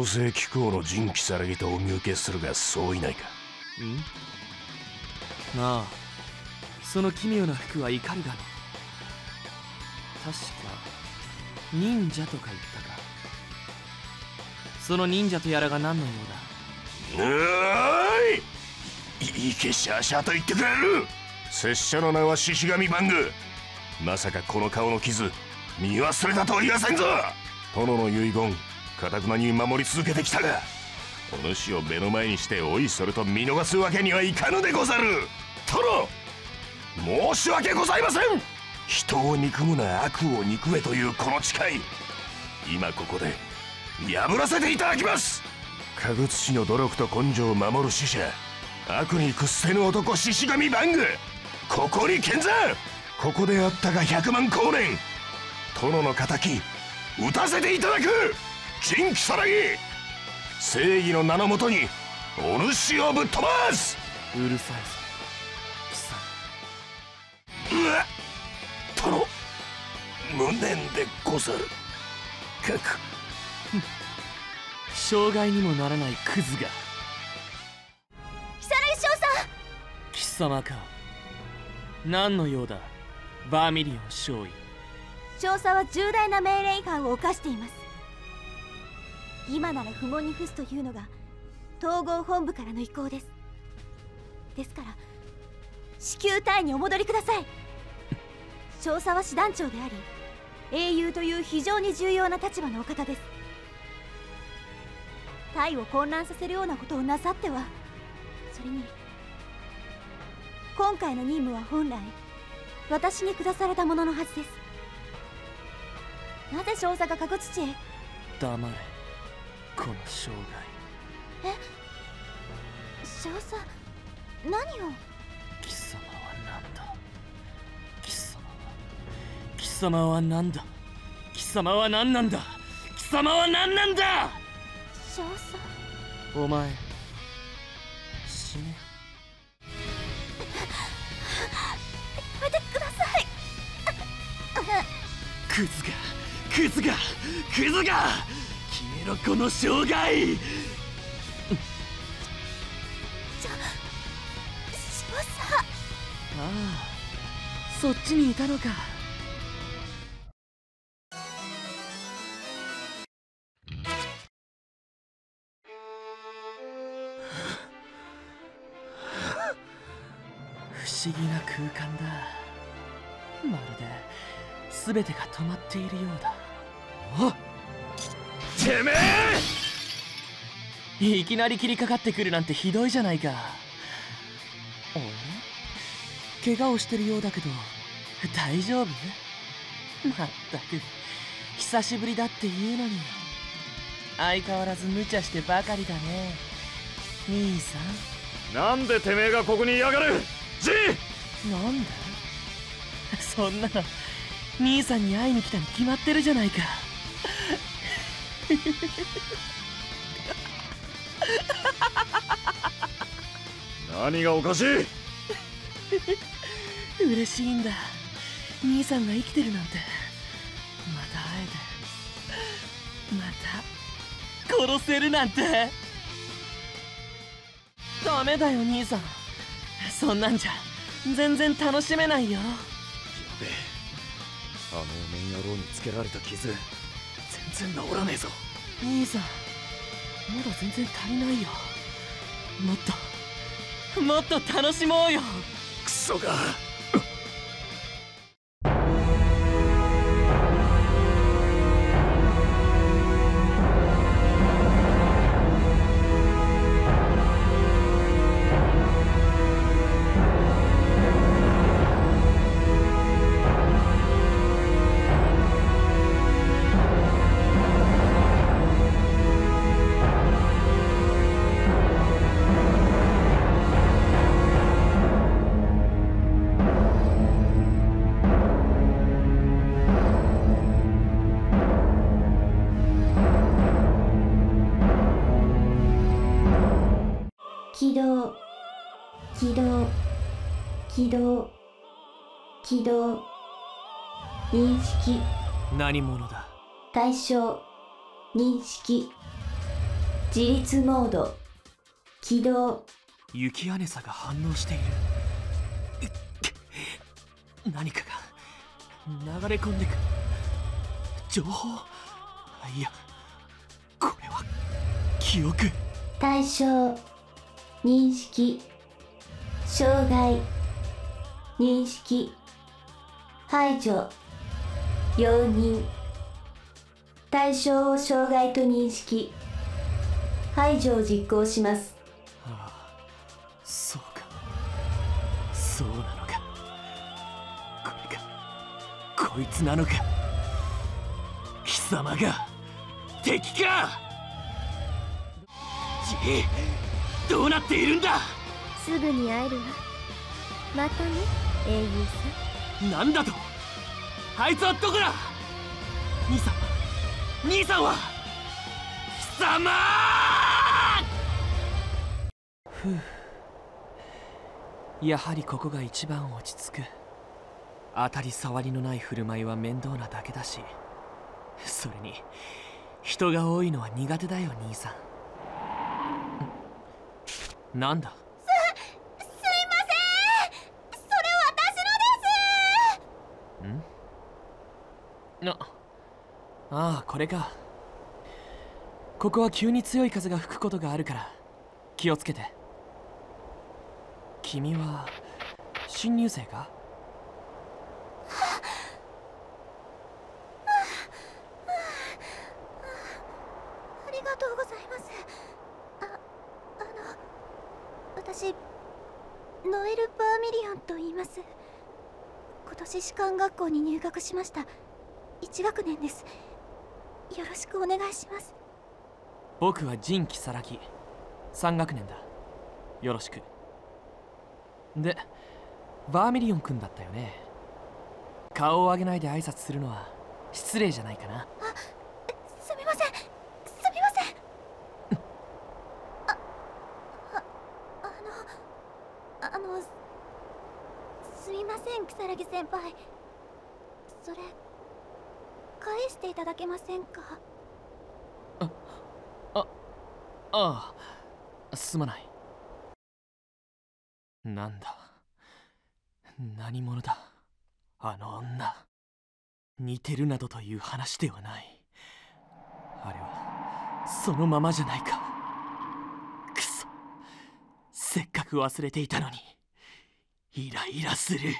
厚生機構の人気さらぎとお見受けするがそういないか。ん？ああ。その奇妙な服は怒るがの確か忍者とか言ったか。その忍者とやらが何のようだ？うーい！いいけシャーシャーと言ってくれる。拙者の名は獅子神バングまさかこの顔の傷見忘れたとは言わせんぞ。殿の遺言かたくなに守り続けてきたがお主を目の前にしておいそれと見逃すわけにはいかぬでござる。殿申し訳ございません。人を憎むな悪を憎めというこの誓い今ここで破らせていただきます。かぐつ氏の努力と根性を守る使者悪に屈せぬ男獅子神バングここに見参ここであったが百万光年殿の敵撃たせていただく。金木さらぎ正義の名のもとにお主をぶっ飛ばす。うるさいぞ貴様。うわ殿。無念でござる。かく障害にもならないクズが。如月少佐貴様か。何の用だ。バーミリオン少尉少佐は重大な命令違反を犯しています今なら不問に付すというのが統合本部からの意向です。ですから至急隊にお戻りください。少佐は師団長であり英雄という非常に重要な立場のお方です。隊を混乱させるようなことをなさってはそれに今回の任務は本来私に下されたもののはずです。なぜ少佐が角土へ？黙れ。この障害え？少佐何を？貴様は何だ？貴様は貴様は何だ？貴様は何なんだ？貴様は何なんだ？少佐？お前死ね。やめてください。クズがクズがクズがろこの障害ああそっちにいたのか。不思議な空間だ。まるで全てが止まっているようだ。あてめえ！いきなり切りかかってくるなんてひどいじゃないか。おや怪我をしてるようだけど大丈夫？まったく。久しぶりだって言うのに。相変わらず無茶してばかりだね。兄さん。なんでてめえがここにいやがる？ジなんだ？そんなの。兄さんに会いに来たに決まってるじゃないか何がおかしい？嬉しいんだ。兄さんが生きてるなんて。また会えて。また殺せるなんて。ダメだよ兄さん。そんなんじゃ全然楽しめないよ。やべえ。あのお面野郎につけられた傷全然治らねえぞ兄さん。まだ全然足りないよ。もっともっと楽しもうよ。クソが。起動起動起動起動認識。何者だ？対象認識自立モード。起動雪姉さが反応している。何かが流れ込んでく。る情報。いやこれは記憶。対象認識。障害。認識。排除。容認。対象を障害と認識。排除を実行します。ああそうか。そうなのか。これか。こいつなのか。貴様が敵か。じどうなっているんだ？すぐに会えるわ。またね英雄さん。なんだと？あいつはどこだ？兄さん。兄さんは？貴様！ふう。やはりここが一番落ち着く。当たり障りのない振る舞いは面倒なだけだし。それに人が多いのは苦手だよ兄さんなんだ？すいません。それ私のです。ん？あああこれか。ここは急に強い風が吹くことがあるから気をつけて。君は新入生かありがとうございますああの私ノエル・バーミリオンと言います今年士官学校に入学しました。1学年です。よろしくお願いします。僕は仁木更木3学年だ。よろしく。でバーミリオン君だったよね。顔を上げないで挨拶するのは失礼じゃないかなすみませんすみませんあああのあのすみません如月先輩。それ返していただけませんか？ああすまない。なんだ？何者だ？あの女。似てるなどという話ではない。あれはそのままじゃないか。くそ。せっかく忘れていたのにイライラする。